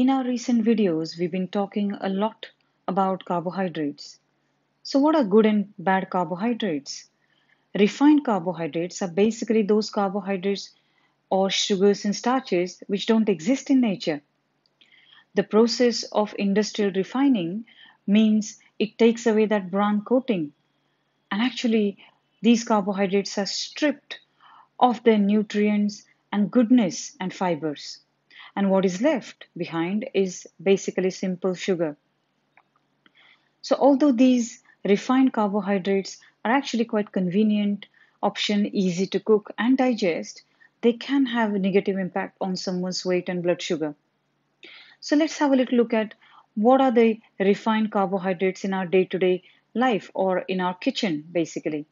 In our recent videos, we've been talking a lot about carbohydrates. So, what are good and bad carbohydrates? Refined carbohydrates are basically those carbohydrates or sugars and starches which don't exist in nature. The process of industrial refining means it takes away that brown coating. And actually, these carbohydrates are stripped of their nutrients and goodness and fibers and what is left behind is basically simple sugar. So although these refined carbohydrates are actually quite convenient option, easy to cook and digest, they can have a negative impact on someone's weight and blood sugar. So let's have a little look at what are the refined carbohydrates in our day-to-day life or in our kitchen basically.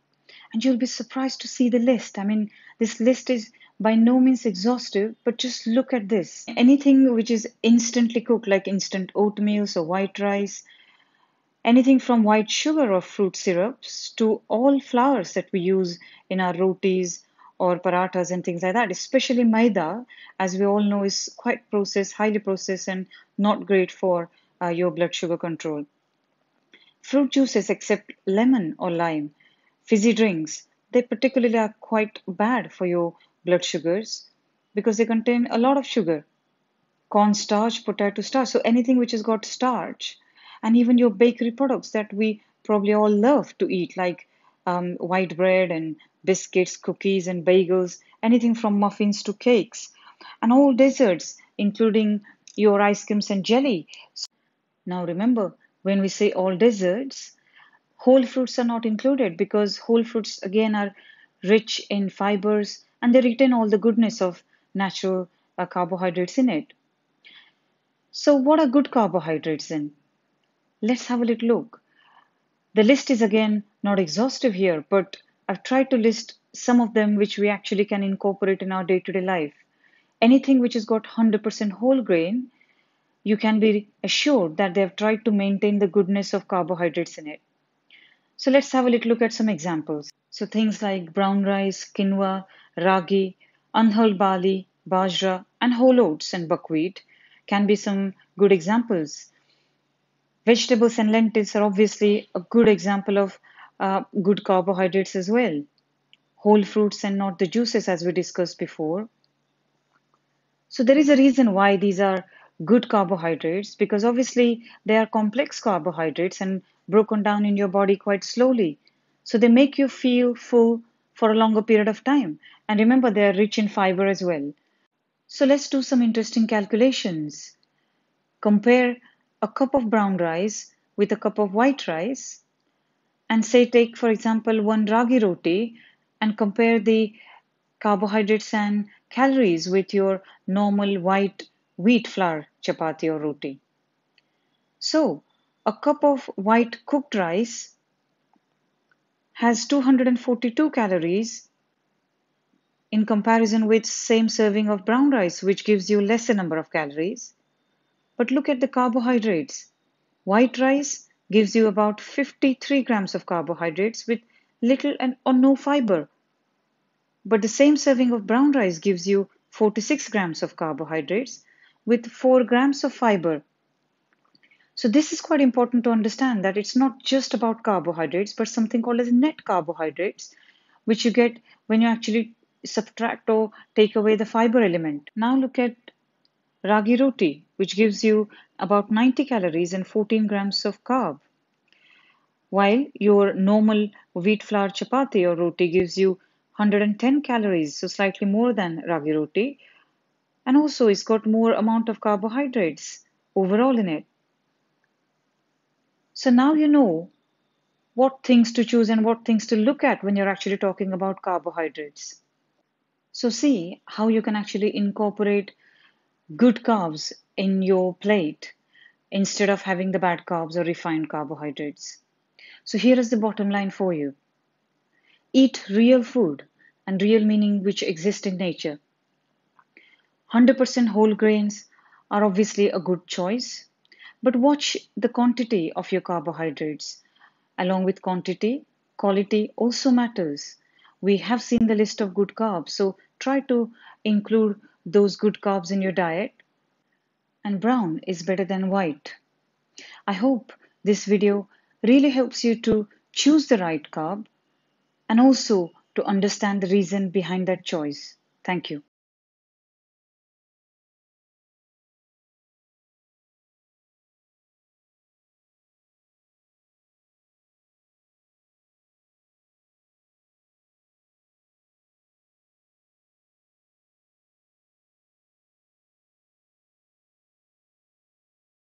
And you'll be surprised to see the list. I mean, this list is by no means exhaustive, but just look at this. Anything which is instantly cooked, like instant oatmeal or white rice, anything from white sugar or fruit syrups to all flours that we use in our rotis or parathas and things like that, especially maida, as we all know, is quite processed, highly processed, and not great for uh, your blood sugar control. Fruit juices, except lemon or lime, fizzy drinks, they particularly are quite bad for your blood sugars because they contain a lot of sugar. Corn starch, potato starch, so anything which has got starch, and even your bakery products that we probably all love to eat, like um, white bread and biscuits, cookies, and bagels, anything from muffins to cakes, and all desserts, including your ice creams and jelly. Now, remember, when we say all desserts, whole fruits are not included because whole fruits again are rich in fibers and they retain all the goodness of natural uh, carbohydrates in it. So, what are good carbohydrates in? Let's have a little look. The list is again not exhaustive here, but I've tried to list some of them which we actually can incorporate in our day to day life. Anything which has got 100% whole grain, you can be assured that they have tried to maintain the goodness of carbohydrates in it. So let's have a little look at some examples. So things like brown rice, quinoa, ragi, unhulled barley, bajra, and whole oats and buckwheat can be some good examples. Vegetables and lentils are obviously a good example of uh, good carbohydrates as well. Whole fruits and not the juices, as we discussed before. So, there is a reason why these are good carbohydrates because obviously they are complex carbohydrates and broken down in your body quite slowly. So, they make you feel full for a longer period of time. And remember, they are rich in fiber as well. So let's do some interesting calculations. Compare a cup of brown rice with a cup of white rice and say take for example one ragi roti and compare the carbohydrates and calories with your normal white wheat flour chapati or roti. So a cup of white cooked rice has 242 calories in comparison with same serving of brown rice which gives you lesser number of calories. But look at the carbohydrates. White rice gives you about 53 grams of carbohydrates with little and or no fiber. But the same serving of brown rice gives you 46 grams of carbohydrates with 4 grams of fiber so this is quite important to understand that it's not just about carbohydrates, but something called as net carbohydrates, which you get when you actually subtract or take away the fiber element. Now look at ragi roti, which gives you about 90 calories and 14 grams of carb. While your normal wheat flour chapati or roti gives you 110 calories, so slightly more than ragi roti, and also it's got more amount of carbohydrates overall in it. So now you know what things to choose and what things to look at when you're actually talking about carbohydrates. So see how you can actually incorporate good carbs in your plate instead of having the bad carbs or refined carbohydrates. So here is the bottom line for you. Eat real food and real meaning which exist in nature. 100% whole grains are obviously a good choice but watch the quantity of your carbohydrates. Along with quantity, quality also matters. We have seen the list of good carbs, so try to include those good carbs in your diet. and brown is better than white. I hope this video really helps you to choose the right carb and also to understand the reason behind that choice. Thank you.